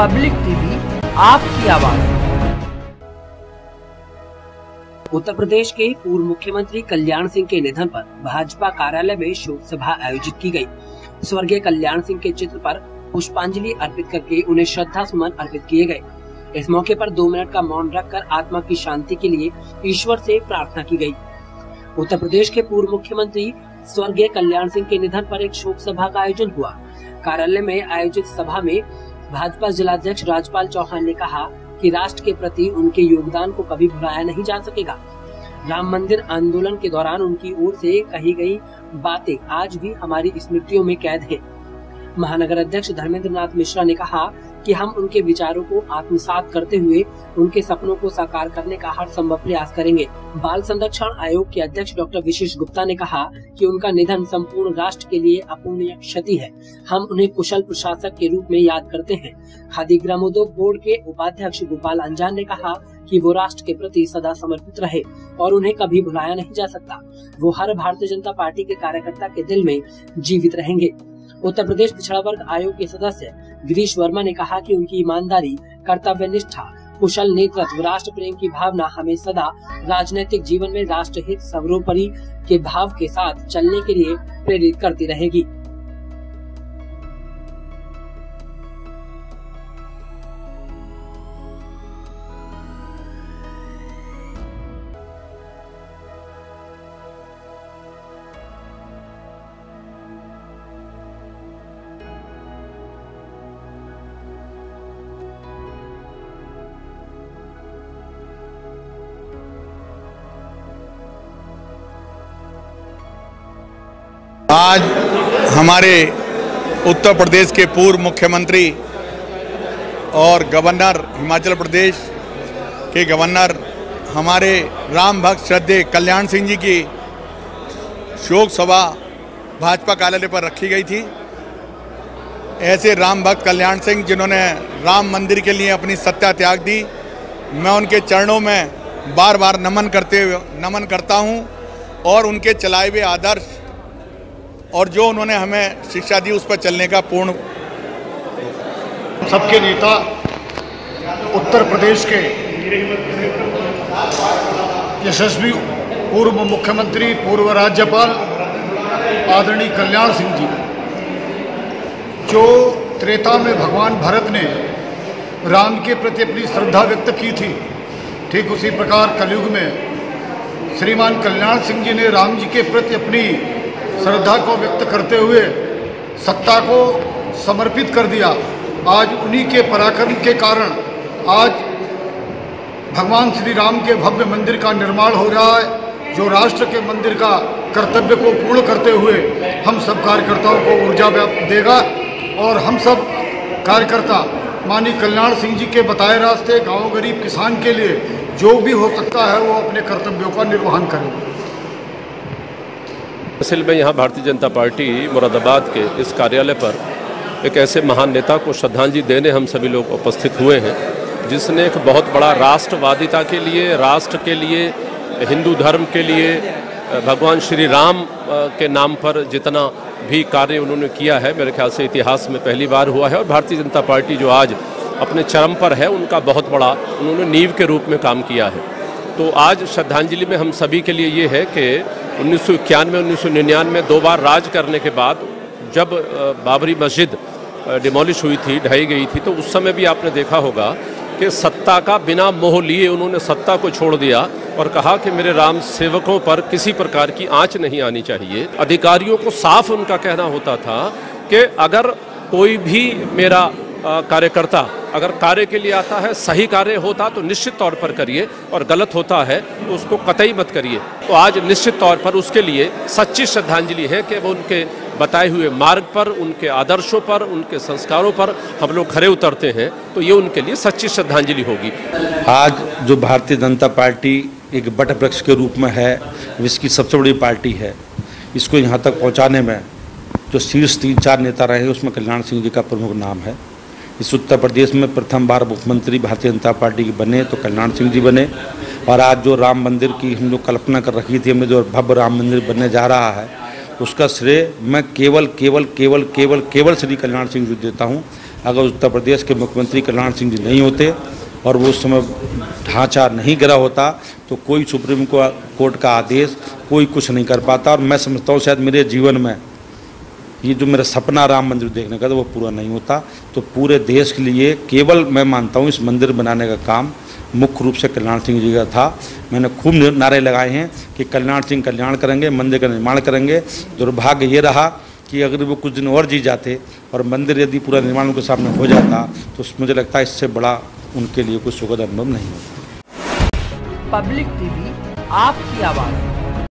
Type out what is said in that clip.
Public TV, आपकी आवाज़ उत्तर प्रदेश के पूर्व मुख्यमंत्री कल्याण सिंह के निधन पर भाजपा कार्यालय में शोक सभा आयोजित की गई। स्वर्गीय कल्याण सिंह के चित्र पर पुष्पांजलि अर्पित करके उन्हें श्रद्धा सुमन अर्पित किए गए इस मौके पर दो मिनट का मौन रखकर आत्मा की शांति के लिए ईश्वर से प्रार्थना की गई। उत्तर प्रदेश के पूर्व मुख्यमंत्री स्वर्गीय कल्याण सिंह के निधन पर एक शोक सभा का आयोजन हुआ कार्यालय में आयोजित सभा में भाजपा जिलाध्यक्ष राजपाल चौहान ने कहा कि राष्ट्र के प्रति उनके योगदान को कभी भुलाया नहीं जा सकेगा। राम मंदिर आंदोलन के दौरान उनकी ओर से कही गई बातें आज भी हमारी स्मृतियों में कैद है। महानगर अध्यक्ष धर्मेंद्र नाथ मिश्रा ने कहा कि हम उनके विचारों को आत्मसात करते हुए उनके सपनों को साकार करने का हर संभव प्रयास करेंगे। बाल संरक्षण आयोग के अध्यक्ष डॉक्टर विशेष गुप्ता ने कहा कि उनका निधन संपूर्ण राष्ट्र के लिए अपूर्णीय क्षति है। हम उन्हें कुशल प्रशासक के रूप में याद करते हैं। खादी ग्रामोद्योग बोर्ड के उपाध्यक्ष गोपाल अंजान ने कहा कि वो राष्ट्र के प्रति सदा समर्पित रहे और उन्हें कभी भुलाया नहीं जा सकता। वो हर भारतीय जनता पार्टी के कार्यकर्ता के दिल में जीवित रहेंगे। उत्तर प्रदेश पिछड़ा वर्ग आयोग के सदस्य गिरीश वर्मा ने कहा कि उनकी ईमानदारी, कर्तव्य निष्ठा, कुशल नेतृत्व राष्ट्र प्रेम की भावना हमें सदा राजनीतिक जीवन में राष्ट्रहित सर्वोपरि के भाव के साथ चलने के लिए प्रेरित करती रहेगी। आज हमारे उत्तर प्रदेश के पूर्व मुख्यमंत्री और गवर्नर हिमाचल प्रदेश के गवर्नर हमारे राम भक्त श्रद्धे कल्याण सिंह जी की शोक सभा भाजपा कार्यालय पर रखी गई थी। ऐसे राम भक्त कल्याण सिंह जिन्होंने राम मंदिर के लिए अपनी सत्या त्याग दी, मैं उनके चरणों में बार बार नमन करते नमन करता हूँ और उनके चलाए हुए आदर्श और जो उन्होंने हमें शिक्षा दी उस पर चलने का पूर्ण सबके नेता उत्तर प्रदेश के यशस्वी पूर्व मुख्यमंत्री, पूर्व राज्यपाल आदरणीय कल्याण सिंह जी, जो त्रेता में भगवान भरत ने राम के प्रति अपनी श्रद्धा व्यक्त की थी, ठीक उसी प्रकार कलयुग में श्रीमान कल्याण सिंह जी ने राम जी के प्रति अपनी श्रद्धा को व्यक्त करते हुए सत्ता को समर्पित कर दिया। आज उन्हीं के पराक्रम के कारण आज भगवान श्री राम के भव्य मंदिर का निर्माण हो रहा है, जो राष्ट्र के मंदिर का कर्तव्य को पूर्ण करते हुए हम सब कार्यकर्ताओं को ऊर्जा देगा और हम सब कार्यकर्ता मानी कल्याण सिंह जी के बताए रास्ते गाँव गरीब किसान के लिए जो भी हो सकता है, वो अपने कर्तव्यों का निर्वहन करेंगे असल में यहाँ भारतीय जनता पार्टी मुरादाबाद के इस कार्यालय पर एक ऐसे महान नेता को श्रद्धांजलि देने हम सभी लोग उपस्थित हुए हैं, जिसने एक बहुत बड़ा राष्ट्रवादिता के लिए, राष्ट्र के लिए, हिंदू धर्म के लिए, भगवान श्री राम के नाम पर जितना भी कार्य उन्होंने किया है, मेरे ख्याल से इतिहास में पहली बार हुआ है, और भारतीय जनता पार्टी जो आज अपने चरम पर है, उनका बहुत बड़ा, उन्होंने नींव के रूप में काम किया है। तो आज श्रद्धांजलि में हम सभी के लिए ये है कि उन्नीस सौ इक्यानवे, उन्नीस सौ निन्यानवे, दो बार राज करने के बाद जब बाबरी मस्जिद डिमोलिश हुई थी, ढाई गई थी तो उस समय भी आपने देखा होगा कि सत्ता का बिना मोह लिए उन्होंने सत्ता को छोड़ दिया और कहा कि मेरे राम सेवकों पर किसी प्रकार की आँच नहीं आनी चाहिए। अधिकारियों को साफ़ उनका कहना होता था कि अगर कोई भी मेरा कार्यकर्ता, अगर कार्य के लिए आता है, सही कार्य होता तो निश्चित तौर पर करिए और गलत होता है तो उसको कतई मत करिए। तो आज निश्चित तौर पर उसके लिए सच्ची श्रद्धांजलि है कि वो उनके बताए हुए मार्ग पर, उनके आदर्शों पर, उनके संस्कारों पर हम लोग खड़े उतरते हैं तो ये उनके लिए सच्ची श्रद्धांजलि होगी। आज जो भारतीय जनता पार्टी एक बट वृक्ष के रूप में है, इसकी सबसे बड़ी पार्टी है। इसको यहाँ तक पहुँचाने में जो शीर्ष तीन चार नेता रहे उसमें कल्याण सिंह जी का प्रमुख नाम है। इस उत्तर प्रदेश में प्रथम बार मुख्यमंत्री भारतीय जनता पार्टी के बने तो कल्याण सिंह जी बने। और आज जो राम मंदिर की हम लोग कल्पना कर रखी थी, हमें जो भव्य राम मंदिर बनने जा रहा है, उसका श्रेय मैं केवल केवल केवल केवल केवल श्री कल्याण सिंह जी देता हूँ। अगर उत्तर प्रदेश के मुख्यमंत्री कल्याण सिंह जी नहीं होते और वो उस समय ढांचा नहीं गिरा होता तो कोई सुप्रीम कोर्ट का आदेश कोई कुछ नहीं कर पाता। और मैं समझता हूँ शायद मेरे जीवन में ये जो मेरा सपना राम मंदिर देखने का था, वो पूरा नहीं होता। तो पूरे देश के लिए केवल मैं मानता हूँ इस मंदिर बनाने का काम मुख्य रूप से कल्याण सिंह जी का था। मैंने खूब नारे लगाए हैं कि कल्याण सिंह कल्याण करेंगे, मंदिर का निर्माण करेंगे। दुर्भाग्य ये रहा कि अगर वो कुछ दिन और जी जाते और मंदिर यदि पूरा निर्माण उनके सामने हो जाता तो मुझे लगता है इससे बड़ा उनके लिए कोई सुखद अनुभव नहीं होता। पब्लिक टीवी, आपकी आवाज़।